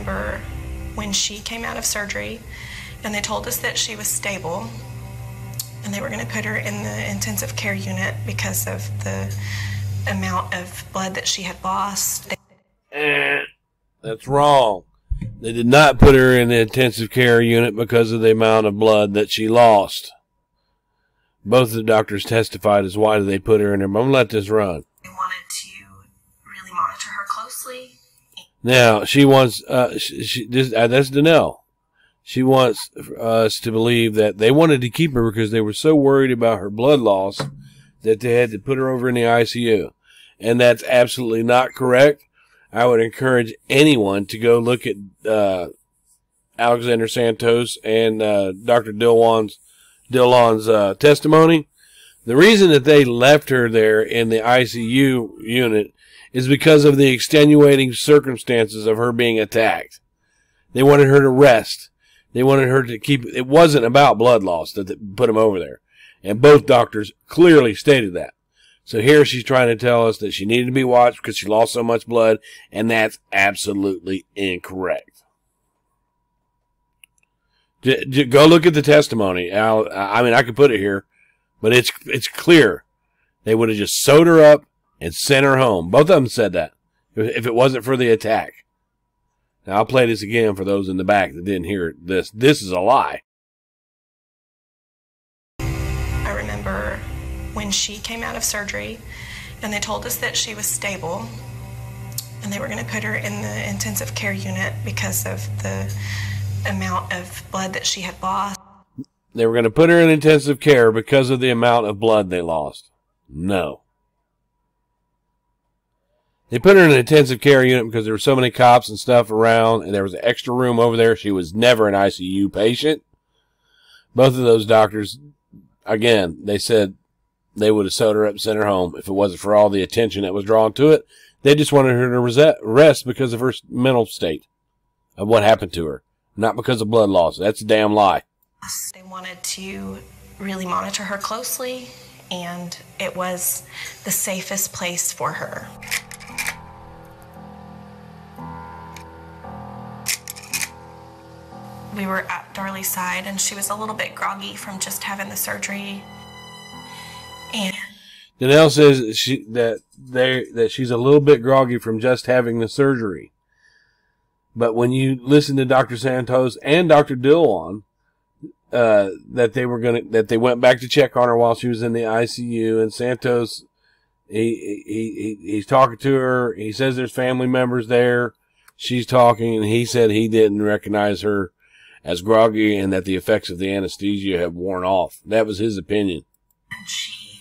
remember when she came out of surgery and they told us that she was stable and they were going to put her in the intensive care unit because of the amount of blood that she had lost. That's wrong. They did not put her in the intensive care unit because of the amount of blood that she lost. Both of the doctors testified as why did they put her in there. But I'm gonna let this run. They wanted to really monitor her closely. Now she wants uh she, she this uh, that's Danelle. She wants us to believe that they wanted to keep her because they were so worried about her blood loss that they had to put her over in the ICU. And that's absolutely not correct. I would encourage anyone to go look at uh, Alexander Santos and uh, Dr. Dillon's Dillon's uh, testimony. The reason that they left her there in the ICU unit is because of the extenuating circumstances of her being attacked. They wanted her to rest. They wanted her to keep. It wasn't about blood loss that put him over there, and both doctors clearly stated that. So here she's trying to tell us that she needed to be watched because she lost so much blood, and that's absolutely incorrect. J- go look at the testimony. Al, I mean, I could put it here, but it's it's clear they would have just sewed her up and sent her home. Both of them said that if it wasn't for the attack. Now I'll play this again for those in the back that didn't hear this. This is a lie. I remember when she came out of surgery and they told us that she was stable and they were going to put her in the intensive care unit because of the amount of blood that she had lost. They were going to put her in intensive care because of the amount of blood they lost. No. They put her in an intensive care unit because there were so many cops and stuff around, and there was an extra room over there. She was never an ICU patient. Both of those doctors, again, they said they would have sewed her up and sent her home if it wasn't for all the attention that was drawn to it. They just wanted her to rest because of her mental state of what happened to her, not because of blood loss. That's a damn lie. They wanted to really monitor her closely, and it was the safest place for her. We were at Darlie's side, and she was a little bit groggy from just having the surgery. And Danelle says she that that she's a little bit groggy from just having the surgery. But when you listen to Dr. Santos and Dr. Dillon, uh, that they were gonna that they went back to check on her while she was in the ICU, and Santos he, he, he he's talking to her. He says there's family members there. She's talking, and he said he didn't recognize her as groggy, and that the effects of the anesthesia have worn off. That was his opinion. And she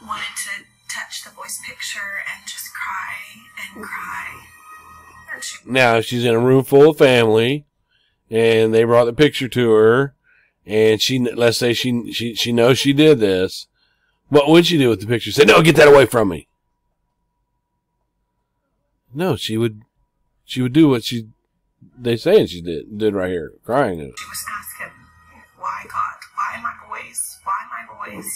wanted to touch the boy's picture and just cry and cry. And she Now she's in a room full of family, and they brought the picture to her, and she let's say she she she knows she did this. What would she do with the picture? Say, no, get that away from me. No, she would she would do what she they saying she did did right here, crying. she was asking, why God? Why my boys? Why my boys?